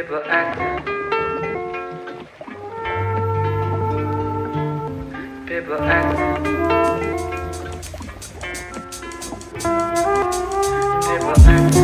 ever acting. People acting. People acting.